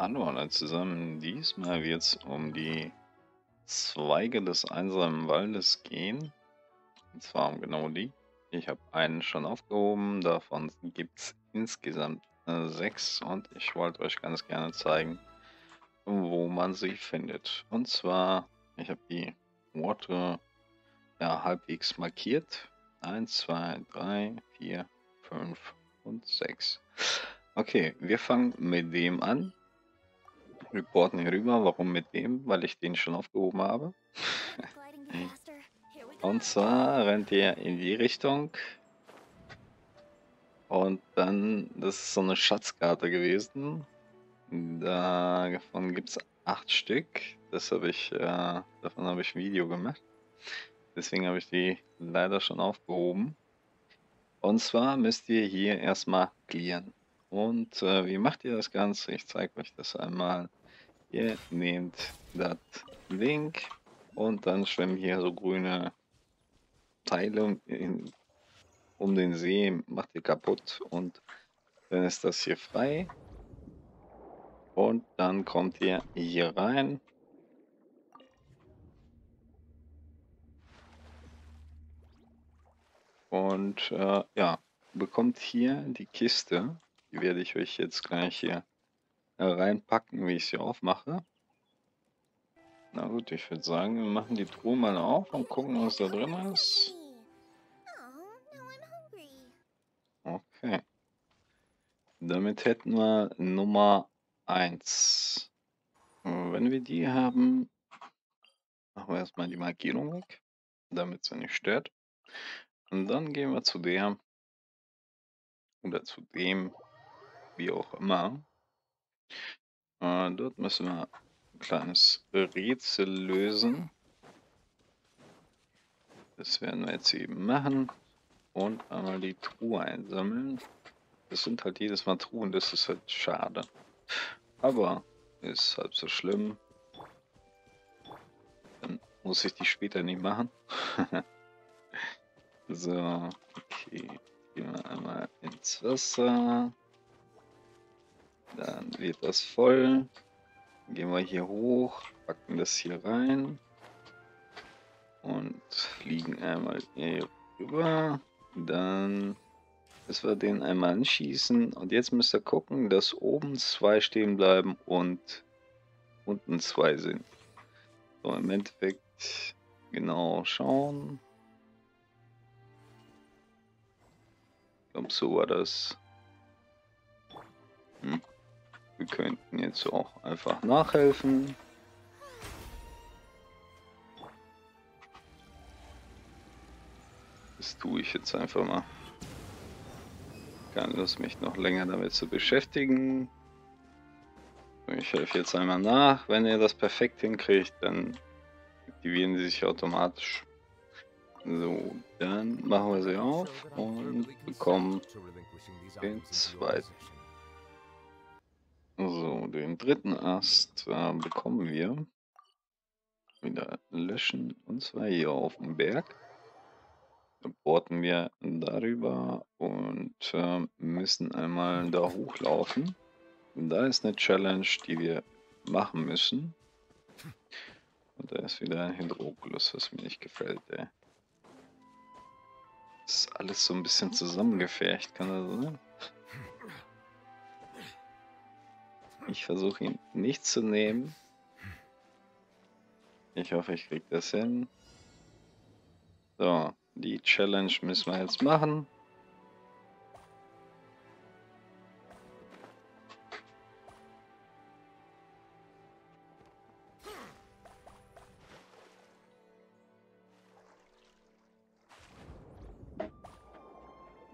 Hallo alle zusammen, diesmal wird es um die Zweige des einsamen Waldes gehen. Und zwar um genau die. Ich habe einen schon aufgehoben, davon gibt es insgesamt äh, sechs und ich wollte euch ganz gerne zeigen, wo man sie findet. Und zwar, ich habe die Worte ja, halbwegs markiert. 1, 2, 3, 4, 5 und 6. Okay, wir fangen mit dem an. Reporten hier rüber. Warum mit dem? Weil ich den schon aufgehoben habe. Und zwar rennt ihr in die Richtung. Und dann, das ist so eine Schatzkarte gewesen. Davon gibt es acht Stück. Das habe ich, äh, davon habe ich ein Video gemacht. Deswegen habe ich die leider schon aufgehoben. Und zwar müsst ihr hier erstmal clearen. Und äh, wie macht ihr das Ganze? Ich zeige euch das einmal. Ihr nehmt das Link und dann schwimmen hier so grüne Teile in, um den See, macht ihr kaputt und dann ist das hier frei. Und dann kommt ihr hier rein. Und äh, ja, bekommt hier die Kiste die werde ich euch jetzt gleich hier reinpacken, wie ich sie aufmache. Na gut, ich würde sagen, wir machen die Truhe mal auf und gucken, was da drin ist. Okay. Damit hätten wir Nummer 1. Wenn wir die haben, machen wir erstmal die Markierung weg, damit sie nicht stört. Und dann gehen wir zu der oder zu dem wie auch immer. Äh, dort müssen wir ein kleines Rätsel lösen. Das werden wir jetzt eben machen. Und einmal die Truhe einsammeln. Das sind halt jedes Mal Truhen, das ist halt schade. Aber ist halb so schlimm. Dann muss ich die später nicht machen. so, okay. Gehen wir einmal ins Wasser. Dann wird das voll. Gehen wir hier hoch, packen das hier rein und fliegen einmal hier rüber. Dann müssen wir den einmal anschießen und jetzt müsst ihr gucken, dass oben zwei stehen bleiben und unten zwei sind. So, im Endeffekt genau schauen. Ich glaube, so war das. Hm. Wir könnten jetzt auch einfach nachhelfen. Das tue ich jetzt einfach mal. Keine Lust, mich noch länger damit zu beschäftigen. Ich helfe jetzt einmal nach. Wenn ihr das perfekt hinkriegt, dann aktivieren sie sich automatisch. So, dann machen wir sie auf und bekommen den zweiten. So, den dritten Ast äh, bekommen wir. Wieder löschen. Und zwar hier auf dem Berg. Da bohrten wir darüber und äh, müssen einmal da hochlaufen. Und da ist eine Challenge, die wir machen müssen. Und da ist wieder ein Hydrokulus, was mir nicht gefällt, ey. Das ist alles so ein bisschen zusammengefärcht, kann das sein? Ich versuche ihn nicht zu nehmen. Ich hoffe, ich kriege das hin. So, die Challenge müssen wir jetzt machen.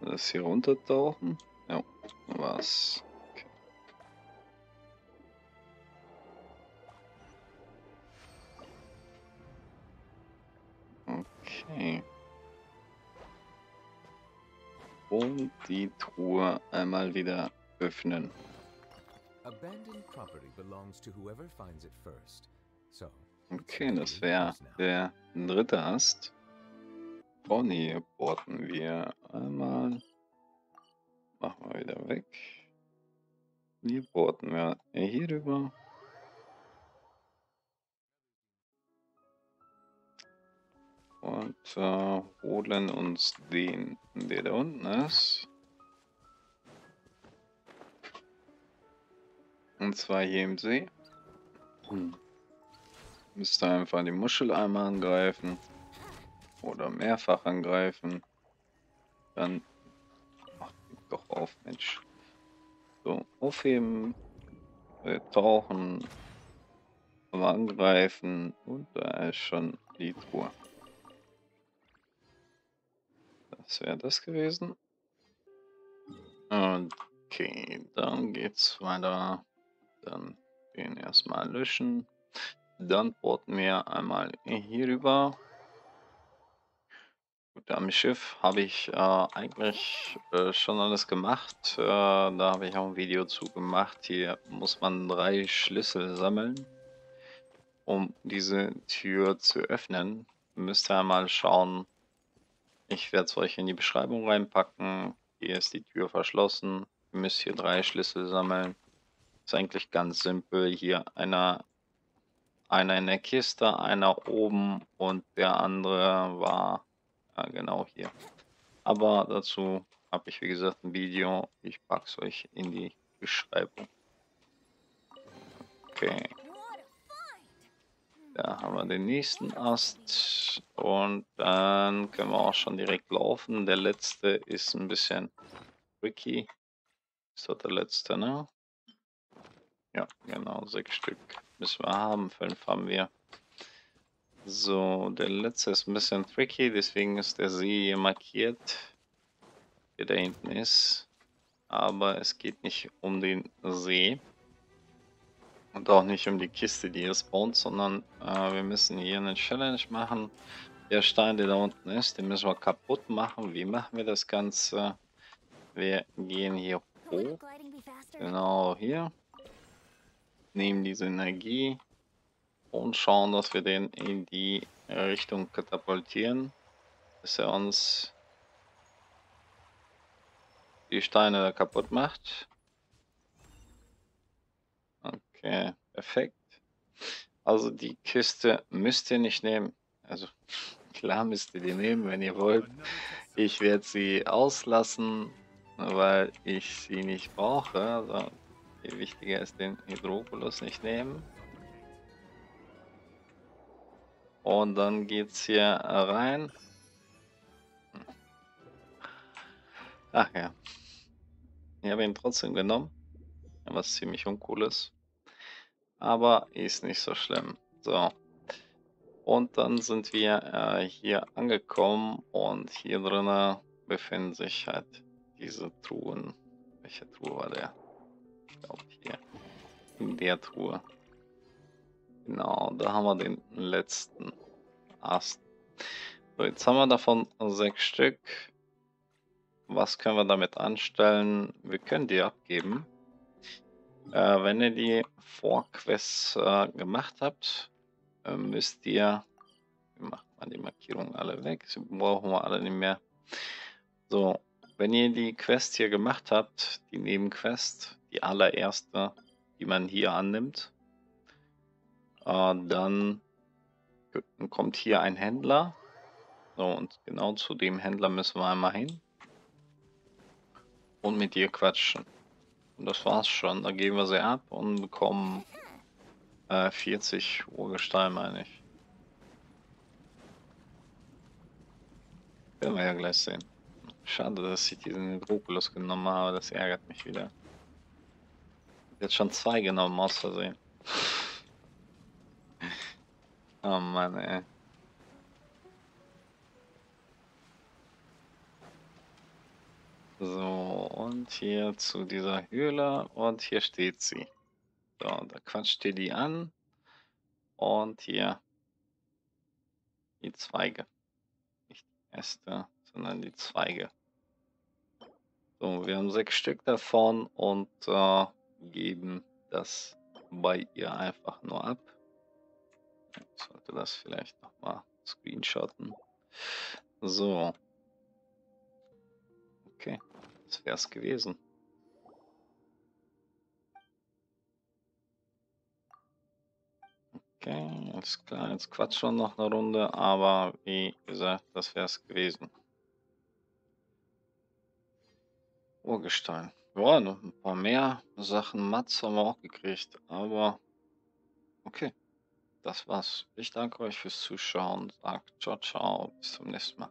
Das hier runtertauchen. Ja, was? Okay. Und die Truhe einmal wieder öffnen. Okay, das wäre der dritte Ast. Von hier porten wir einmal. Machen wir wieder weg. die porten wir hier rüber. Und äh, holen uns den, der da unten ist. Und zwar hier im See. Hm. Müsste einfach die Muschel einmal angreifen. Oder mehrfach angreifen. Dann... Ach, doch auf, Mensch. So, aufheben. Wir tauchen. Angreifen. Und da ist schon die Truhe. Das wäre das gewesen. Okay, dann geht's weiter. Dann den erstmal löschen. Dann porten wir einmal hier rüber. Gut, am Schiff habe ich äh, eigentlich äh, schon alles gemacht. Äh, da habe ich auch ein Video zu gemacht. Hier muss man drei Schlüssel sammeln, um diese Tür zu öffnen. Müsst ihr einmal schauen. Ich werde es euch in die Beschreibung reinpacken. Hier ist die Tür verschlossen. Ihr müsst hier drei Schlüssel sammeln. Ist eigentlich ganz simpel. Hier einer einer in der Kiste, einer oben und der andere war ja, genau hier. Aber dazu habe ich wie gesagt ein Video. Ich packe es euch in die Beschreibung. Okay. Da haben wir den nächsten Ast und dann können wir auch schon direkt laufen. Der letzte ist ein bisschen tricky. Ist das der letzte, ne? Ja, genau, sechs Stück müssen wir haben. Fünf haben wir. So, der letzte ist ein bisschen tricky, deswegen ist der See hier markiert, der da hinten ist. Aber es geht nicht um den See. Und auch nicht um die Kiste, die hier spawnt, sondern äh, wir müssen hier eine Challenge machen. Der Stein, der da unten ist, den müssen wir kaputt machen. Wie machen wir das Ganze? Wir gehen hier hoch. Genau hier nehmen diese Energie und schauen, dass wir den in die Richtung katapultieren, dass er uns die Steine kaputt macht. Okay, perfekt. Also die Kiste müsst ihr nicht nehmen. Also klar müsst ihr die nehmen, wenn ihr wollt. Ich werde sie auslassen, weil ich sie nicht brauche. Also viel wichtiger ist den Hydropolis nicht nehmen. Und dann geht's hier rein. Ach ja. Ich habe ihn trotzdem genommen. Was ziemlich uncool ist. Aber ist nicht so schlimm. So. Und dann sind wir äh, hier angekommen und hier drinnen befinden sich halt diese Truhen. Welche Truhe war der? glaube hier. In der Truhe. Genau, da haben wir den letzten Ast. So, jetzt haben wir davon sechs Stück. Was können wir damit anstellen? Wir können die abgeben. Äh, wenn ihr die Vorquests äh, gemacht habt, äh, müsst ihr... Wir machen mal die Markierungen alle weg. Sie brauchen wir alle nicht mehr. So, wenn ihr die Quest hier gemacht habt, die Nebenquest, die allererste, die man hier annimmt. Äh, dann kommt hier ein Händler. So, und genau zu dem Händler müssen wir einmal hin. Und mit ihr quatschen. Und das war's schon. Da geben wir sie ab und bekommen äh, 40 Urgestein, meine ich. Werden wir ja gleich sehen. Schade, dass ich diesen Hydropolis genommen habe, das ärgert mich wieder. Jetzt schon zwei genommen aus Versehen. oh Mann, ey. So, und hier zu dieser Höhle und hier steht sie. So, da quatscht ihr die an und hier die Zweige. Nicht die Äste, sondern die Zweige. So, wir haben sechs Stück davon und äh, geben das bei ihr einfach nur ab. Ich sollte das vielleicht nochmal screenshotten. So. Wäre es gewesen. Okay, alles klar. Jetzt quatsch schon noch eine Runde, aber wie gesagt, das wäre es gewesen. Urgestein. Ja, noch ein paar mehr Sachen. Mats haben wir auch gekriegt, aber okay. Das war's. Ich danke euch fürs Zuschauen. Sagt ciao, ciao. Bis zum nächsten Mal.